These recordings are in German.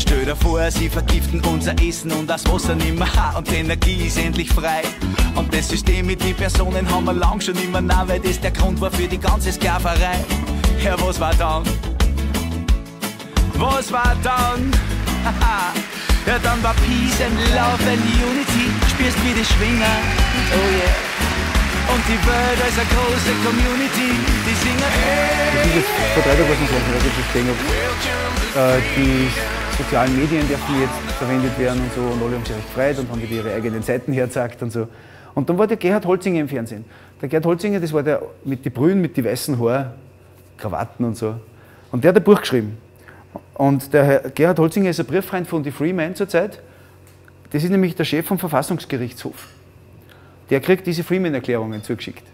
Und stell dir vor, sie vergiften unser Essen und das Wasser nimmer. Und die Energie ist endlich frei. Und das System mit den Personen haben wir lang schon immer nah, weil das der Grund war für die ganze Sklaverei. Ja, was war dann? Was war dann? ja, dann war Peace and Love and Unity. Spürst wie die Schwinger. Oh yeah. Und die Welt als eine große Community, die singen Das ist jetzt vor drei Tagen was ich sagen, dass ich das gesehen habe. Äh, die sozialen Medien dürfen jetzt verwendet werden und so und alle haben sich recht gefreut und haben wieder ihre eigenen Seiten hergezeigt und so. Und dann war der Gerhard Holzinger im Fernsehen. Der Gerhard Holzinger, das war der mit den Brühen, mit den weißen Haaren, Krawatten und so. Und der hat ein Buch geschrieben. Und der Herr Gerhard Holzinger ist ein Brieffreund von die Freeman zurzeit. Das ist nämlich der Chef vom Verfassungsgerichtshof. Der kriegt diese Freeman-Erklärungen zugeschickt.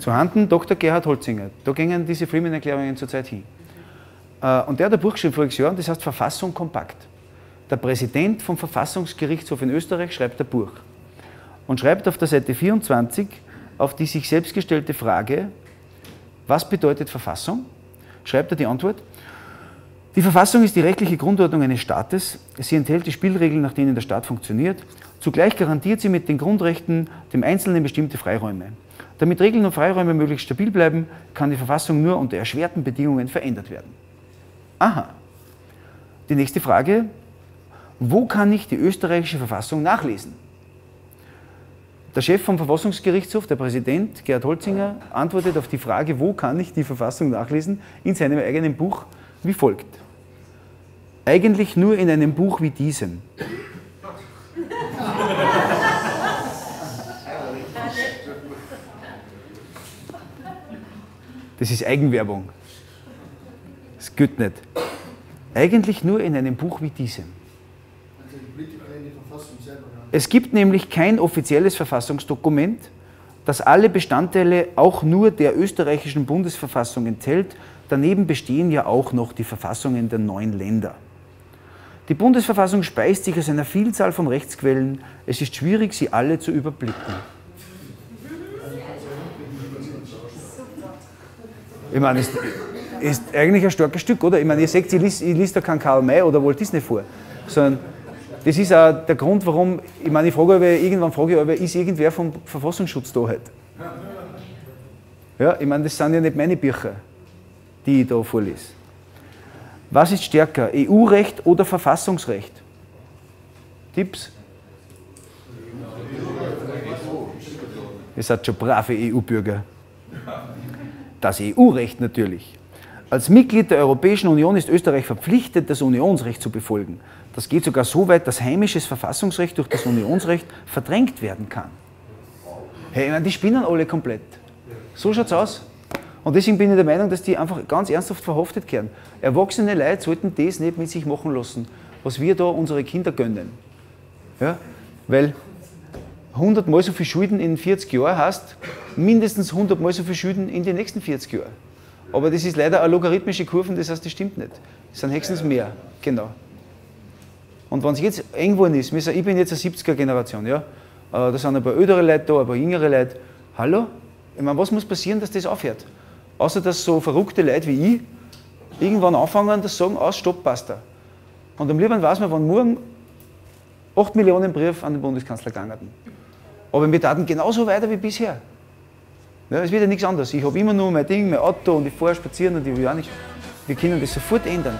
Zu Handen Dr. Gerhard Holzinger. Da gingen diese Freeman-Erklärungen zurzeit hin. Äh, und der hat ein Buch geschrieben voriges Jahr, und das heißt Verfassung kompakt. Der Präsident vom Verfassungsgerichtshof in Österreich schreibt ein Buch und schreibt auf der Seite 24 auf die sich selbst gestellte Frage, was bedeutet Verfassung? Schreibt er die Antwort, die Verfassung ist die rechtliche Grundordnung eines Staates. Sie enthält die Spielregeln, nach denen der Staat funktioniert. Zugleich garantiert sie mit den Grundrechten dem Einzelnen bestimmte Freiräume. Damit Regeln und Freiräume möglichst stabil bleiben, kann die Verfassung nur unter erschwerten Bedingungen verändert werden. Aha. Die nächste Frage, wo kann ich die österreichische Verfassung nachlesen? Der Chef vom Verfassungsgerichtshof, der Präsident Gerhard Holzinger, antwortet auf die Frage, wo kann ich die Verfassung nachlesen, in seinem eigenen Buch wie folgt. Eigentlich nur in einem Buch wie diesem. Das ist Eigenwerbung. Das gilt nicht. Eigentlich nur in einem Buch wie diesem. Es gibt nämlich kein offizielles Verfassungsdokument, das alle Bestandteile auch nur der österreichischen Bundesverfassung enthält. Daneben bestehen ja auch noch die Verfassungen der neuen Länder. Die Bundesverfassung speist sich aus einer Vielzahl von Rechtsquellen. Es ist schwierig, sie alle zu überblicken. Ich meine, es ist eigentlich ein starkes Stück, oder? Ich meine, ihr seht, ich lese, ich da keinen Karl May oder Walt Disney vor, sondern das ist auch der Grund, warum, ich meine, ich frage, irgendwann frage ich, aber ist irgendwer vom Verfassungsschutz da halt? Ja, ich meine, das sind ja nicht meine Bücher, die ich da vorlese. Was ist stärker, EU-Recht oder Verfassungsrecht? Tipps? Ihr seid schon brave EU-Bürger. Das EU-Recht natürlich. Als Mitglied der Europäischen Union ist Österreich verpflichtet, das Unionsrecht zu befolgen. Das geht sogar so weit, dass heimisches Verfassungsrecht durch das Unionsrecht verdrängt werden kann. Hey, die spinnen alle komplett. So schaut es aus. Und deswegen bin ich der Meinung, dass die einfach ganz ernsthaft verhaftet werden. Erwachsene Leute sollten das nicht mit sich machen lassen, was wir da unsere Kinder gönnen. Ja? Weil 100 Mal so viel Schulden in 40 Jahren heißt mindestens 100 Mal so viel Schulden in den nächsten 40 Jahren. Aber das ist leider eine logarithmische Kurve, das heißt, das stimmt nicht. Es sind höchstens mehr. Genau. Und wenn es jetzt eng geworden ist, ich bin jetzt eine 70er-Generation, ja, äh, da sind ein paar ältere Leute da, ein paar jüngere Leute. Hallo? Ich meine, was muss passieren, dass das aufhört? Außer dass so verrückte Leute wie ich irgendwann anfangen, das sagen, aus, stopp, basta. Und am liebsten weiß man, wann morgen 8 Millionen Brief an den Bundeskanzler gegangen Aber wir taten genauso weiter wie bisher. Ja, es wird ja nichts anderes. Ich habe immer nur mein Ding, mein Auto und ich fahre spazieren und ich will auch nicht. Wir können das sofort ändern.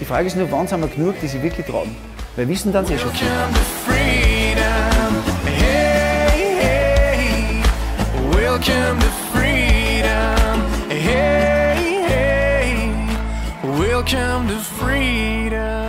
Die Frage ist nur, wann sind wir genug, die sich wirklich trauen. Weil wissen dann eh schon viel. Welcome to freedom. Hey, hey, welcome to freedom.